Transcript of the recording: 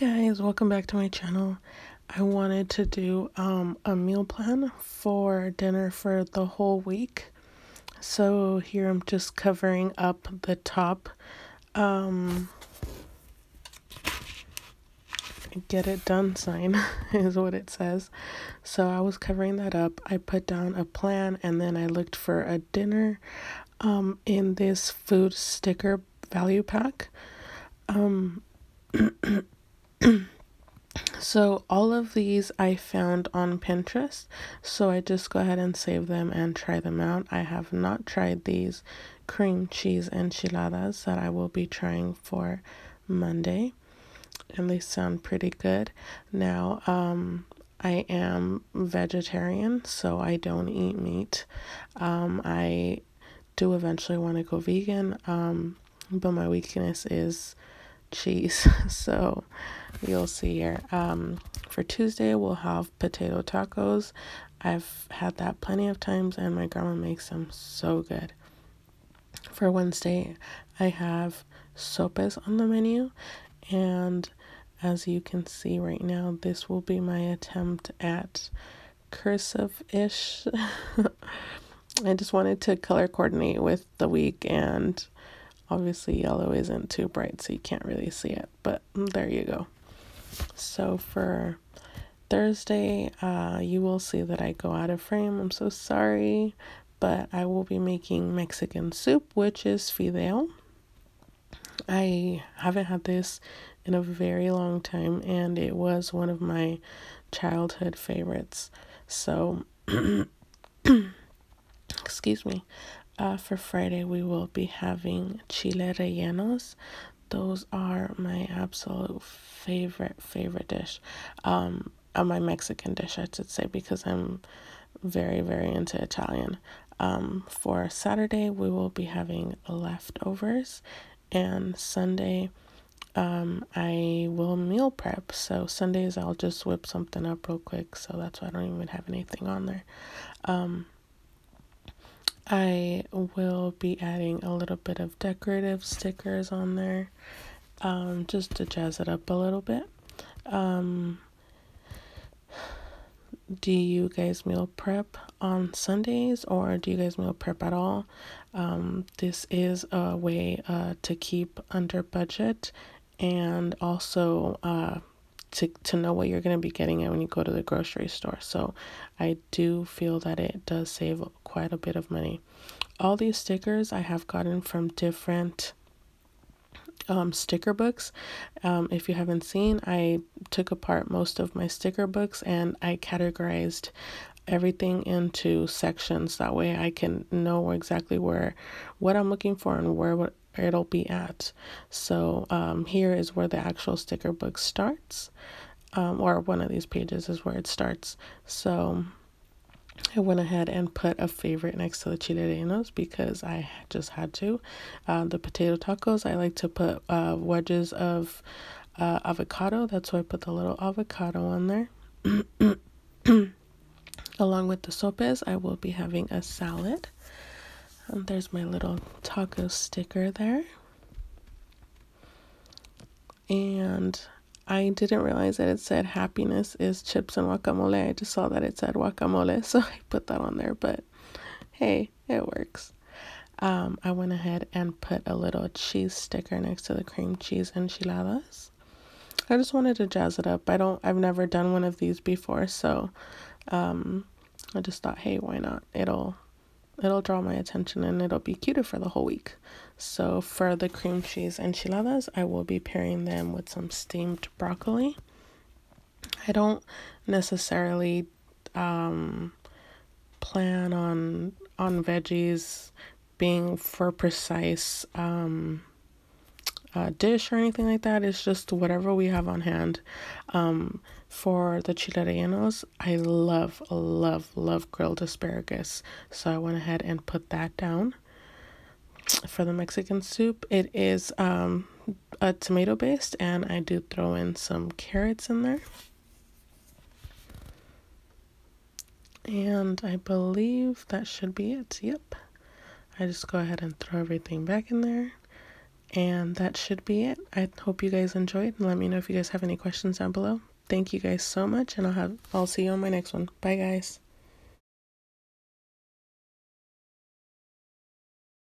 guys, welcome back to my channel. I wanted to do um, a meal plan for dinner for the whole week. So here I'm just covering up the top. Um, get it done sign is what it says. So I was covering that up. I put down a plan and then I looked for a dinner um, in this food sticker value pack. Um, so all of these I found on Pinterest. So I just go ahead and save them and try them out. I have not tried these cream cheese enchiladas that I will be trying for Monday. And they sound pretty good. Now, um, I am vegetarian, so I don't eat meat. Um, I do eventually want to go vegan, um, but my weakness is cheese. so you'll see here. Um, for Tuesday, we'll have potato tacos. I've had that plenty of times, and my grandma makes them so good. For Wednesday, I have sopes on the menu, and as you can see right now, this will be my attempt at cursive ish. I just wanted to color coordinate with the week and Obviously, yellow isn't too bright, so you can't really see it, but there you go. So for Thursday, uh, you will see that I go out of frame. I'm so sorry, but I will be making Mexican soup, which is fideo. I haven't had this in a very long time, and it was one of my childhood favorites. So, excuse me. Uh, for Friday, we will be having chile rellenos. Those are my absolute favorite, favorite dish. Um, uh, my Mexican dish, I should say, because I'm very, very into Italian. Um, for Saturday, we will be having leftovers, and Sunday, um, I will meal prep. So Sundays, I'll just whip something up real quick. So that's why I don't even have anything on there. Um, I will be adding a little bit of decorative stickers on there um, just to jazz it up a little bit. Um, do you guys meal prep on Sundays or do you guys meal prep at all? Um, this is a way uh, to keep under budget and also uh, to, to know what you're going to be getting at when you go to the grocery store. So I do feel that it does save quite a bit of money. All these stickers I have gotten from different um, sticker books. Um, if you haven't seen, I took apart most of my sticker books and I categorized everything into sections. That way I can know exactly where what I'm looking for and where what it'll be at. So um, here is where the actual sticker book starts, um, or one of these pages is where it starts. So I went ahead and put a favorite next to the chile rellenos because I just had to. Uh, the potato tacos, I like to put uh, wedges of uh, avocado. That's why I put the little avocado on there. Along with the sopes, I will be having a salad. And there's my little taco sticker there. And I didn't realize that it said happiness is chips and guacamole. I just saw that it said guacamole, so I put that on there, but hey, it works. Um, I went ahead and put a little cheese sticker next to the cream cheese enchiladas. I just wanted to jazz it up. I don't I've never done one of these before, so um, I just thought, hey, why not? It'll it'll draw my attention and it'll be cuter for the whole week. So for the cream cheese enchiladas, I will be pairing them with some steamed broccoli. I don't necessarily um, plan on on veggies being for precise um, uh, dish or anything like that. It's just whatever we have on hand. Um, for the chile rellenos, I love, love, love grilled asparagus. So I went ahead and put that down. For the Mexican soup, it is um, a tomato based, and I do throw in some carrots in there. And I believe that should be it. Yep. I just go ahead and throw everything back in there And that should be it. I hope you guys enjoyed. Let me know if you guys have any questions down below. Thank you guys so much, and I'll have I'll see you on my next one. Bye guys.